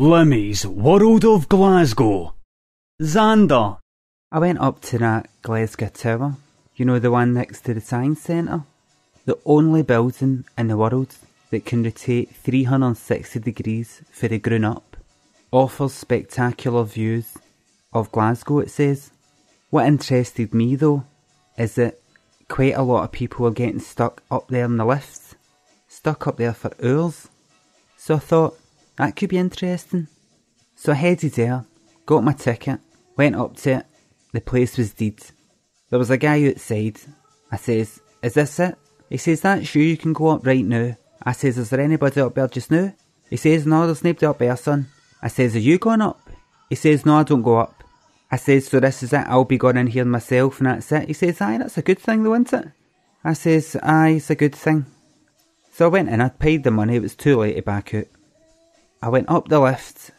Limmy's World of Glasgow. Xander. I went up to that Glasgow Tower, you know the one next to the Science Centre? The only building in the world that can rotate 360 degrees for the grown up. Offers spectacular views of Glasgow, it says. What interested me though is that quite a lot of people were getting stuck up there in the lifts, stuck up there for hours. So I thought, that could be interesting. So I headed there, got my ticket, went up to it. The place was dead. There was a guy outside. I says, Is this it? He says, That's you, you can go up right now. I says, Is there anybody up there just now? He says, No, there's nobody up there, son. I says, Are you going up? He says, No, I don't go up. I says, So this is it, I'll be going in here myself and that's it. He says, Aye, that's a good thing though, isn't it? I says, Aye, it's a good thing. So I went in, I paid the money, it was too late to back out. I went up the lift,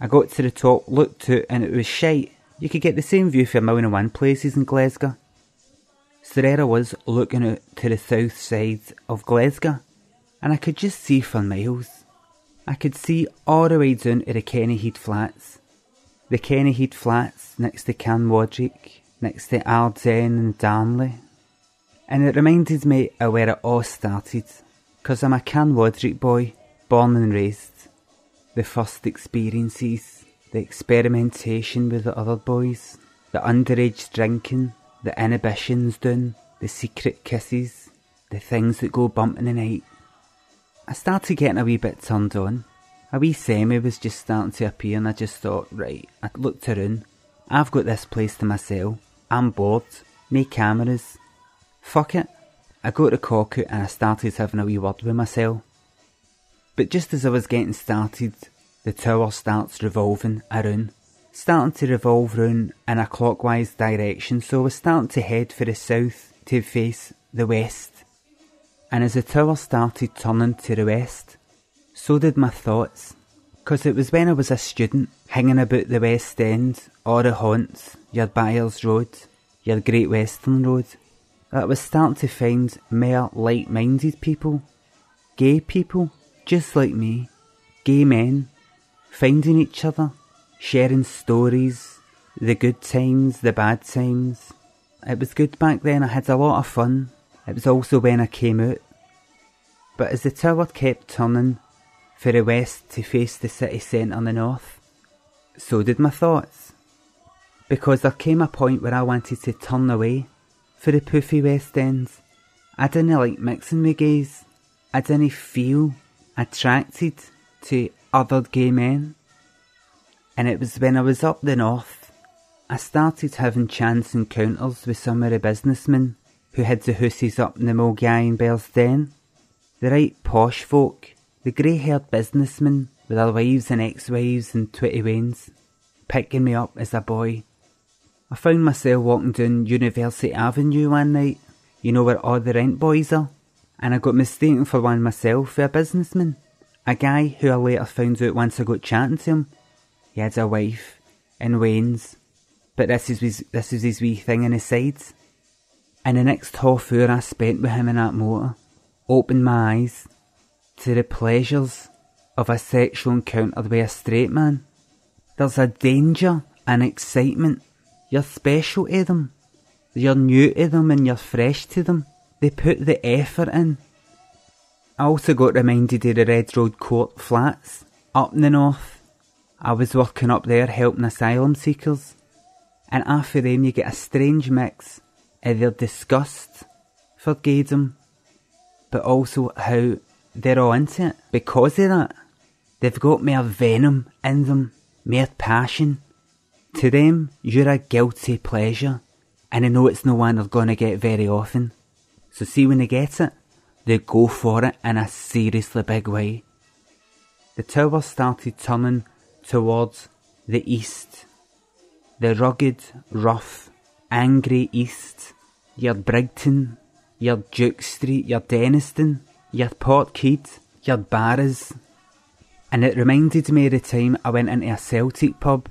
I got to the top, looked out, and it was shite. You could get the same view from a million and one places in Glasgow. So there I was, looking out to the south side of Glasgow, and I could just see for miles. I could see all the way down to the Kennishead Flats. The Kennishead Flats next to Carnwadric, next to Arden and Darnley. And it reminded me of where it all started, because I'm a Carnwadric boy, born and raised the first experiences, the experimentation with the other boys, the underage drinking, the inhibitions done, the secret kisses, the things that go bump in the night. I started getting a wee bit turned on. A wee semi was just starting to appear and I just thought, right, I looked around. I've got this place to myself. I'm bored. No cameras. Fuck it. I got the cock and I started having a wee word with myself. But just as I was getting started, the tower starts revolving around, starting to revolve round in a clockwise direction, so I was starting to head for the south to face the west. And as the tower started turning to the west, so did my thoughts. Because it was when I was a student, hanging about the West End, or the haunts, your Byres Road, your Great Western Road, that I was starting to find more like minded people, gay people, just like me, gay men, finding each other, sharing stories, the good times, the bad times. It was good back then, I had a lot of fun. It was also when I came out. But as the tower kept turning for the west to face the city centre in the north, so did my thoughts. Because there came a point where I wanted to turn away for the poofy West Ends. I didn't like mixing with gays. I didn't feel attracted to other gay men. And it was when I was up the north, I started having chance encounters with some of the businessmen who had the houses up in the Milngavie and Bearsden. The right posh folk, the grey haired businessmen with their wives and ex wives and twitty wains, picking me up as a boy. I found myself walking down University Avenue one night, you know where all the rent boys are and I got mistaken for one myself for a businessman. A guy who I later found out once I got chatting to him. He had a wife in Wayne's, but this is his, this is his wee thing in his sides. And the next half hour I spent with him in that motor opened my eyes to the pleasures of a sexual encounter with a straight man. There's a danger and excitement. You're special to them. You're new to them and you're fresh to them. They put the effort in. I also got reminded of the Red Road Court flats up in the north. I was working up there helping asylum seekers, and after them you get a strange mix of their disgust for gaydom, but also how they're all into it because of that. They've got more venom in them, more passion. To them, you're a guilty pleasure, and I know it's no one they're gonna get very often. So see when they get it, they go for it in a seriously big way. The tower started turning towards the east. The rugged, rough, angry east. Your Brigton, your Duke Street, your Dennistoun, your Parkhead, your Barras. And it reminded me of the time I went into a Celtic pub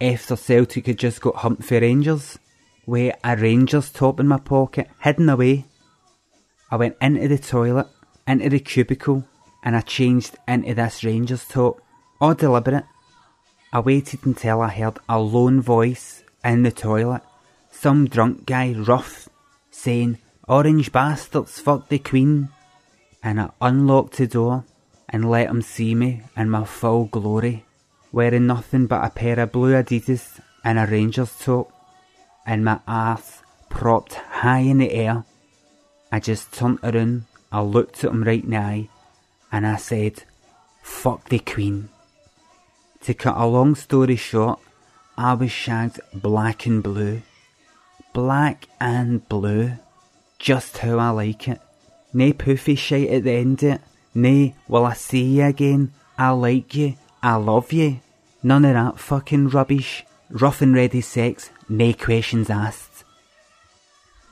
after Celtic had just got humped for Rangers, with a Rangers top in my pocket, hidden away I went into the toilet, into the cubicle, and I changed into this Rangers top. all deliberate. I waited until I heard a lone voice in the toilet, some drunk guy rough, saying, Orange bastards, fuck the Queen. And I unlocked the door and let him see me in my full glory, wearing nothing but a pair of blue Adidas and a Rangers top, and my ass propped high in the air. I just turned around, I looked at him right in the eye, and I said, Fuck the Queen. To cut a long story short, I was shagged black and blue. Black and blue. Just how I like it. Nae poofy shite at the end of it. Nay, will I see you again? I like you. I love you. None of that fucking rubbish. Rough and ready sex. Nae questions asked.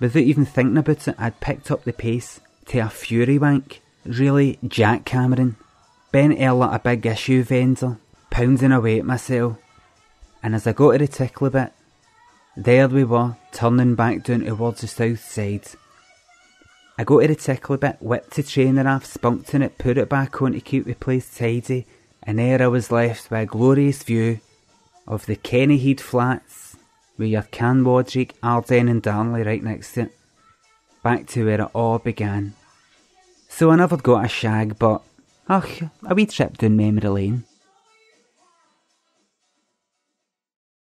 Without even thinking about it, I'd picked up the pace to a fury wank. Really, Jack Cameron. Ben Ella, a big issue vendor, pounding away at myself. And as I got to the tickle a bit, there we were, turning back down towards the south side. I got to the tickle a bit, whipped the trainer off, spunked in it, put it back on to keep the place tidy, and there I was left with a glorious view of the Kennishead Flats, with your Carnwadric, Arden and Darnley right next to it. Back to where it all began. So I never got a shag, but, ach, a wee trip down memory lane.